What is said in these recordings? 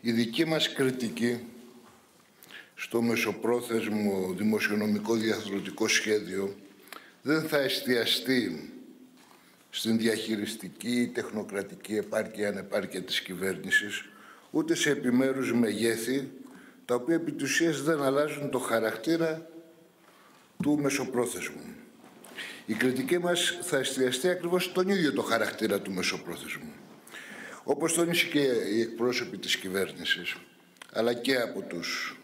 Η δική μας κριτική στο μεσοπρόθεσμο δημοσιονομικό διαθροτικό σχέδιο δεν θα εστιαστεί στην διαχειριστική τεχνοκρατική επάρκεια ανεπάρκεια της κυβέρνησης, ούτε σε επιμέρους μεγέθη, τα οποία επί δεν αλλάζουν το χαρακτήρα του μεσοπρόθεσμου. Η κριτική μας θα εστιαστεί ακριβώς στον ίδιο το χαρακτήρα του μεσοπρόθεσμου. Όπως τόνισε και οι εκπρόσωποι της κυβέρνησης, αλλά και από τους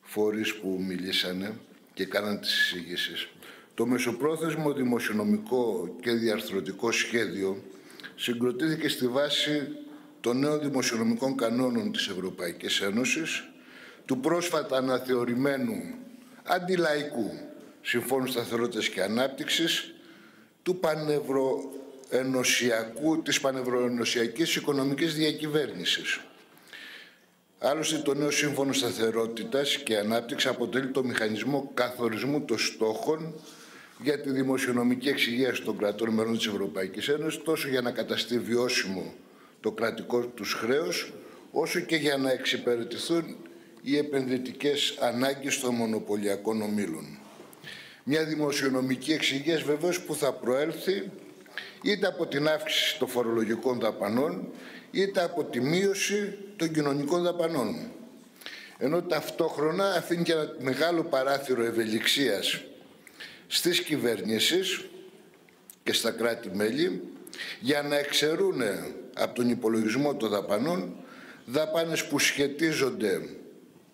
φορείς που μιλήσανε και κάναν τις εισηγήσεις, το μεσοπρόθεσμο δημοσιονομικό και διαρθρωτικό σχέδιο συγκροτήθηκε στη βάση των νέων δημοσιονομικών κανόνων της Ευρωπαϊκής Ένωσης, του πρόσφατα αναθεωρημένου αντιλαϊκού Συμφώνου Σταθερότητας και Ανάπτυξης, του πανευροενωσιακού, της πανευροενωσιακής οικονομικής διακυβέρνησης. Άλλωστε, το νέο Σύμφωνο Σταθερότητας και Ανάπτυξη αποτελεί το μηχανισμό καθορισμού των στόχων για τη δημοσιονομική εξυγίαση των κρατών μερών της Ευρωπαϊκής Ένωσης, τόσο για να καταστεί βιώσιμο το κρατικό τους χρέος, όσο και για να εξυπηρετηθούν οι επενδυτικές ανάγκες των μονοπωλιακών ομίλων. Μια δημοσιονομική εξυγίαση βεβαίως που θα προέλθει είτε από την αύξηση των φορολογικών δαπανών, είτε από τη μείωση των κοινωνικών δαπανών. Ενώ ταυτόχρονα αφήνει και ένα μεγάλο παράθυρο ευελιξίας στις κυβερνήσεις και στα κράτη-μέλη για να εξαιρούν από τον υπολογισμό των δαπανών δαπάνες που σχετίζονται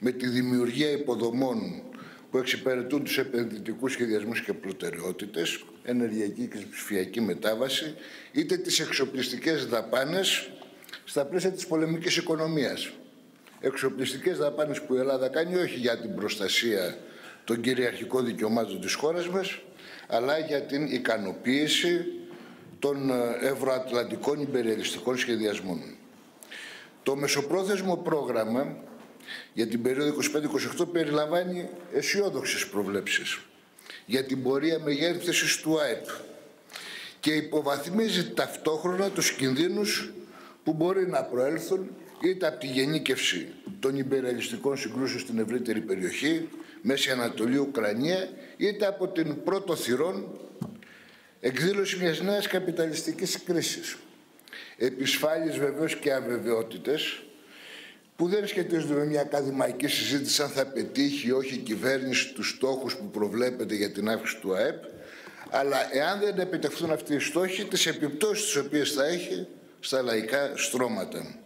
με τη δημιουργία υποδομών που εξυπηρετούν τους επενδυτικούς σχεδιασμούς και προτεραιότητες, ενεργειακή και ψηφιακή μετάβαση, είτε τις εξοπλιστικές δαπάνες στα πλαίσια της πολεμικής οικονομίας. Εξοπλιστικές δαπάνες που η Ελλάδα κάνει όχι για την προστασία των κυριαρχικών δικαιωμάτων της χώρας μας, αλλά για την ικανοποίηση των ε, ευρωατλαντικών υπεριαλιστικών σχεδιασμών. Το μεσοπρόθεσμο πρόγραμμα για την περίοδο 25-28 περιλαμβάνει αισιόδοξες προβλέψεις για την πορεία μεγέθυνσης του ΑΕΠ και υποβαθμίζει ταυτόχρονα τους κινδύνους που μπορεί να προέλθουν είτε από τη γενίκευση των υπεραλιστικών συγκρούσεων στην ευρύτερη περιοχή, Μέση Ανατολή, Ουκρανία, είτε από την πρώτο θυρών εκδήλωση μιας νέας καπιταλιστικής κρίσης. Επισφάλεις βεβαίως και αβεβαιότητες που δεν σχετίζονται με μια ακαδημαϊκή συζήτηση αν θα πετύχει ή όχι η κυβέρνηση τους στόχους που προβλέπεται για την αύξηση του ΑΕΠ, αλλά εάν δεν επιτευχθούν αυτοί οι στόχοι, τις επιπτώσεις τις οποίες θα έχει στα λαϊκά στρώματα.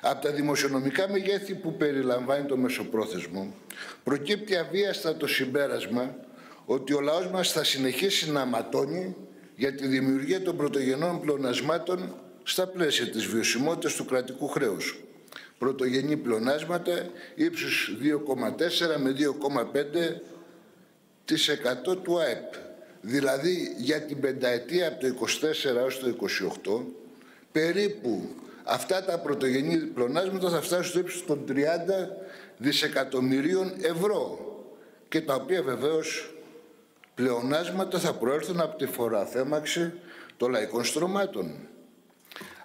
Από τα δημοσιονομικά μεγέθη που περιλαμβάνει το μεσοπρόθεσμο, προκύπτει αβίαστα το συμπέρασμα ότι ο λαός μας θα συνεχίσει να ματώνει για τη δημιουργία των πρωτογενών πλεονασμάτων στα πλαίσια της βιωσιμότητας του κρατικού χρέους πρωτογενή πλονάσματα ύψους 2,4 με 2,5% του ΑΕΠ. Δηλαδή για την πενταετία από το 24 έως το 28 περίπου αυτά τα πρωτογενή πλονάσματα θα φτάσουν στο ύψος των 30 δισεκατομμυρίων ευρώ και τα οποία βεβαίως πλεονάσματα θα προέρθουν από τη φοροαθέμαξη των λαϊκών στρωμάτων.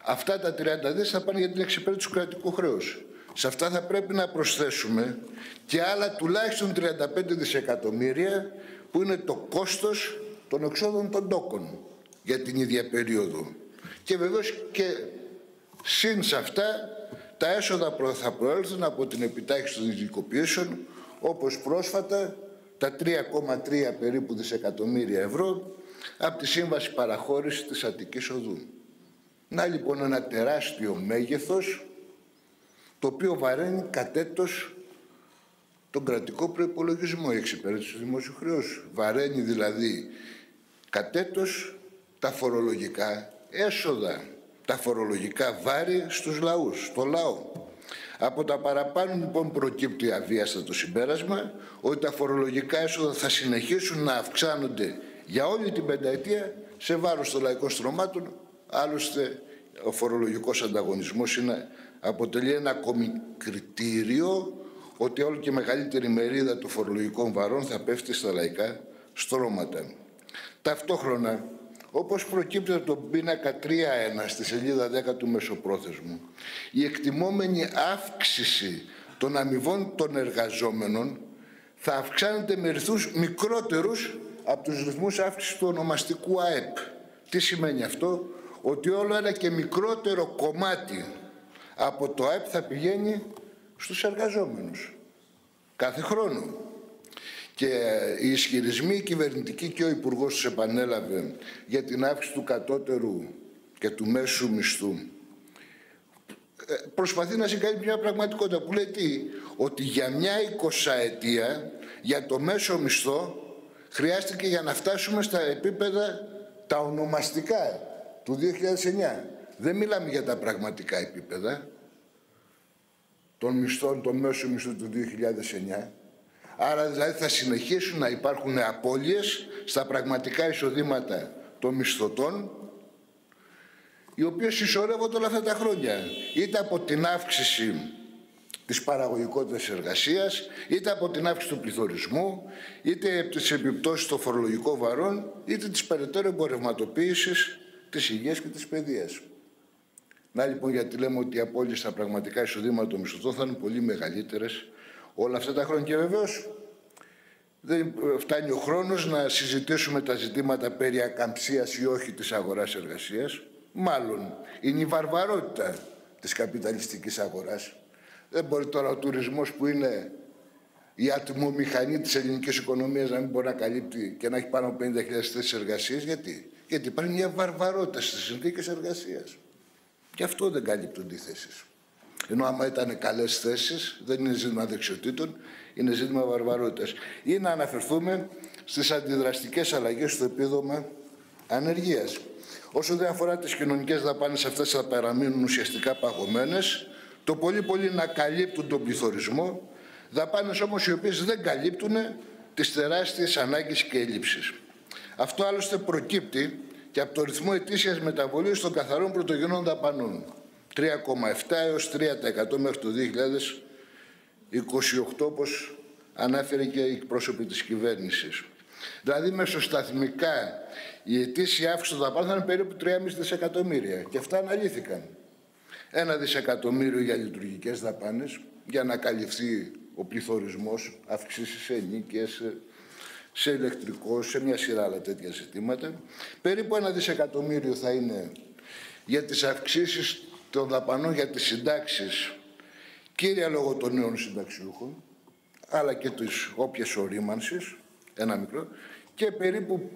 Αυτά τα 30 δις θα πάνε για την εξυπηρέτηση του κρατικού χρέους. Σε αυτά θα πρέπει να προσθέσουμε και άλλα τουλάχιστον 35 δισεκατομμύρια που είναι το κόστος των εξόδων των τόκων για την ίδια περίοδο. Και βεβαίως και συν σε αυτά τα έσοδα θα προέλθουν από την επιτάχυση των ιδιωτικοποιήσεων όπως πρόσφατα τα 3,3 περίπου δισεκατομμύρια ευρώ από τη Σύμβαση Παραχώρησης της Αττικής Οδού. Να λοιπόν ένα τεράστιο μέγεθος το οποίο βαραίνει κατέτος τον κρατικό προϋπολογισμό η εξυπηρέτηση του δημόσιου χρέους. Βαραίνει δηλαδή κατέτος τα φορολογικά έσοδα, τα φορολογικά βάρη στους λαούς, στο λαό. Από τα παραπάνω λοιπόν προκύπτει αβίαστα το συμπέρασμα ότι τα φορολογικά έσοδα θα συνεχίσουν να αυξάνονται για όλη την πενταετία σε βάρος των λαϊκών στρωμάτων Άλλωστε, ο φορολογικός ανταγωνισμός είναι, αποτελεί ένα ακόμη κριτήριο ότι όλο και μεγαλύτερη μερίδα των φορολογικών βαρών θα πέφτει στα λαϊκά στρώματα. Ταυτόχρονα, όπως προκύπτει από τον πίνακα 3.1 στη σελίδα 10 του Μεσοπρόθεσμου, η εκτιμόμενη αύξηση των αμοιβών των εργαζόμενων θα αυξάνεται με ρυθμούς μικρότερους από τους ρυθμούς αύξησης του ονομαστικού ΑΕΠ. Τι σημαίνει αυτό; Ότι όλο ένα και μικρότερο κομμάτι από το ΑΕΠ θα πηγαίνει στους εργαζόμενους. Κάθε χρόνο. Και οι ισχυρισμοί κυβερνητικοί και ο Υπουργός τους επανέλαβε για την αύξηση του κατώτερου και του μέσου μισθού ε, προσπαθεί να συγκαλύψει μια πραγματικότητα που λέει τι, ότι για μια εικοσαετία για το μέσο μισθό χρειάστηκε για να φτάσουμε στα επίπεδα τα ονομαστικά του 2009. Δεν μιλάμε για τα πραγματικά επίπεδα των μισθών, των μέσων μισθού του 2009. Άρα δηλαδή θα συνεχίσουν να υπάρχουν απώλειες στα πραγματικά εισοδήματα των μισθωτών οι οποίες συσσωρεύονται όλα αυτά τα χρόνια. Είτε από την αύξηση της παραγωγικότητας εργασίας, είτε από την αύξηση του πληθωρισμού, είτε από τις επιπτώσεις των φορολογικών βαρών, είτε της περαιτέρω εμπορευματοποίησης της υγείας και της παιδείας. Να λοιπόν γιατί λέμε ότι οι απώλειες στα πραγματικά εισοδήματα των μισθωτών θα είναι πολύ μεγαλύτερες όλα αυτά τα χρόνια. Και βεβαίως δεν φτάνει ο χρόνος να συζητήσουμε τα ζητήματα περί ακαμψίας ή όχι της αγοράς εργασίας. Μάλλον είναι η βαρβαρότητα της καπιταλιστικής αγοράς. Δεν μπορεί τώρα ο τουρισμός που είναι η ατμομηχανή της ελληνικής οικονομίας να μην μπορεί να καλύπτει και να έχει πάνω από 50.000 θέσεις εργασίας. Γιατί; Γιατί υπάρχει μια βαρβαρότητα στις συνθήκες εργασίας. Και αυτό δεν καλύπτουν οι θέσεις. Ενώ άμα ήταν καλές θέσεις, δεν είναι ζήτημα δεξιοτήτων, είναι ζήτημα βαρβαρότητας. Ή να αναφερθούμε στις αντιδραστικές αλλαγές στο επίδομα ανεργίας. Όσο δεν αφορά τις κοινωνικές δαπάνες, αυτές θα παραμείνουν ουσιαστικά παγωμένες. Το πολύ πολύ να καλύπτουν τον πληθωρισμό. Δαπάνες όμως οι οποίες δεν καλύπτουν τις τεράστιες ανάγκες και έλλειψεις. Αυτό άλλωστε προκύπτει και από το ρυθμό ετήσιας μεταβολής των καθαρών πρωτογενών δαπανών. 3,7 έως 3% μέχρι το 2028, όπως ανάφερε και η εκπρόσωπη της κυβέρνησης. Δηλαδή, μεσοσταθμικά, η ετήσια αύξηση των δαπάνων θα είναι περίπου 3,5 δισεκατομμύρια. Και αυτά αναλύθηκαν. Ένα δισεκατομμύριο για λειτουργικές δαπάνες, για να καλυφθεί ο πληθωρισμός, αυξήσεις σε ενίκες, σε ηλεκτρικό, σε μια σειρά άλλα τέτοια ζητήματα. Περίπου ένα δισεκατομμύριο θα είναι για τις αυξήσεις των δαπανών για τις συντάξεις, κύρια λόγω των νέων συνταξιούχων, αλλά και τις όποιες ορίμανσης, ένα μικρό, και περίπου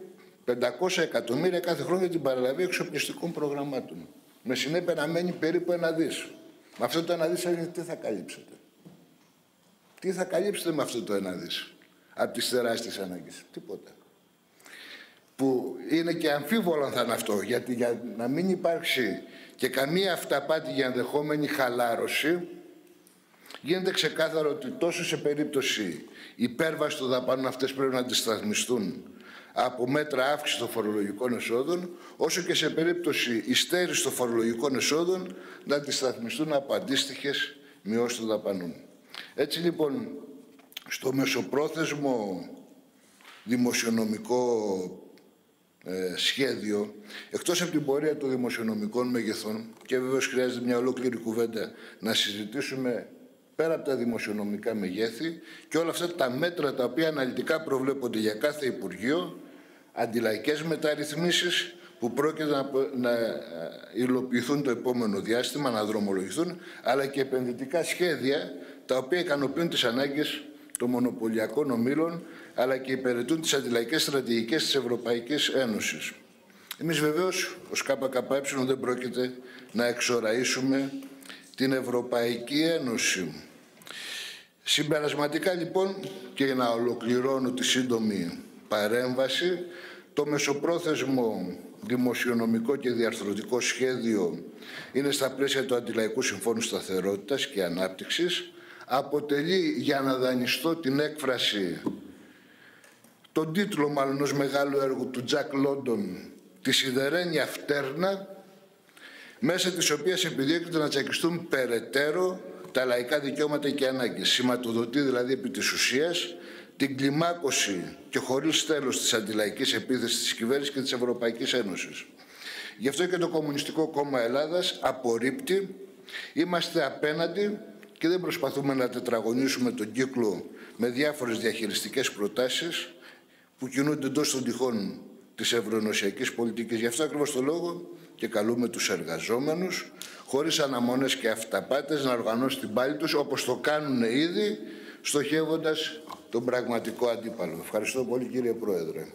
500 εκατομμύρια κάθε χρόνο για την παραλαβή εξοπλιστικών προγραμμάτων. Με συνέπεια να μένει περίπου ένα δις. Με αυτό το ένα δις τι θα καλύψετε; Τι θα καλύψετε με αυτό το ένα δις από τις τεράστιες ανάγκες. Τίποτα. Που είναι και αμφίβολο αν θα είναι αυτό, γιατί για να μην υπάρξει και καμία αυταπάτη για ενδεχόμενη χαλάρωση, γίνεται ξεκάθαρο ότι τόσο σε περίπτωση υπέρβαση των δαπάνων αυτές πρέπει να αντισταθμιστούν από μέτρα αύξησης των φορολογικών εσόδων, όσο και σε περίπτωση υστέρησης των φορολογικών εσόδων να αντισταθμιστούν από αντίστοιχες μειώσεις των δαπανών. Έτσι λοιπόν, στο μεσοπρόθεσμο δημοσιονομικό ε, σχέδιο, εκτός από την πορεία των δημοσιονομικών μεγεθών και βεβαίως χρειάζεται μια ολόκληρη κουβέντα να συζητήσουμε πέρα από τα δημοσιονομικά μεγέθη και όλα αυτά τα μέτρα τα οποία αναλυτικά προβλέπονται για κάθε Υπουργείο, αντιλαϊκές μεταρρυθμίσεις που πρόκειται να, να ε, υλοποιηθούν το επόμενο διάστημα, να δρομολογηθούν, αλλά και επενδυτικά σχέδια τα οποία ικανοποιούν τις ανάγκες των μονοπωλιακών ομήλων, αλλά και υπηρετούν τις αντιλαϊκές στρατηγικές της Ευρωπαϊκής Ένωσης. Εμείς βεβαίως, ως ΚΚΕ, δεν πρόκειται να εξοραίσουμε την Ευρωπαϊκή Ένωση. Συμπερασματικά λοιπόν και για να ολοκληρώνω τη σύντομη παρέμβαση, το μεσοπρόθεσμο δημοσιονομικό και διαρθρωτικό σχέδιο είναι στα πλαίσια του Αντιλαϊκού Συμφώνου Σταθερότητας και Ανάπτυξης αποτελεί για να δανειστώ την έκφραση, τον τίτλο μάλλον ενός μεγάλου έργου του Τζακ Λόντον, «Τη σιδερένια φτέρνα», μέσα της οποίας επιδιώκεται να τσακιστούν περαιτέρω τα λαϊκά δικαιώματα και ανάγκες. Σηματοδοτεί δηλαδή επί της ουσίας την κλιμάκωση και χωρίς τέλος της αντιλαϊκής επίθεσης της κυβέρνησης και της Ευρωπαϊκής Ένωσης. Γι' αυτό και το Κομμουνιστικό Κόμμα Ελλάδας απορρίπτει, είμαστε απέναντι και δεν προσπαθούμε να τετραγωνίσουμε τον κύκλο με διάφορες διαχειριστικές προτάσεις που κινούνται εντός των τυχών της ευρωενωσιακής πολιτικής. Γι' αυτό ακριβώς το λόγο και καλούμε τους εργαζόμενους χωρίς αναμονές και αυταπάτες να οργανώσουν την πάλη τους όπως το κάνουν ήδη στοχεύοντας τον πραγματικό αντίπαλο. Ευχαριστώ πολύ κύριε Πρόεδρε.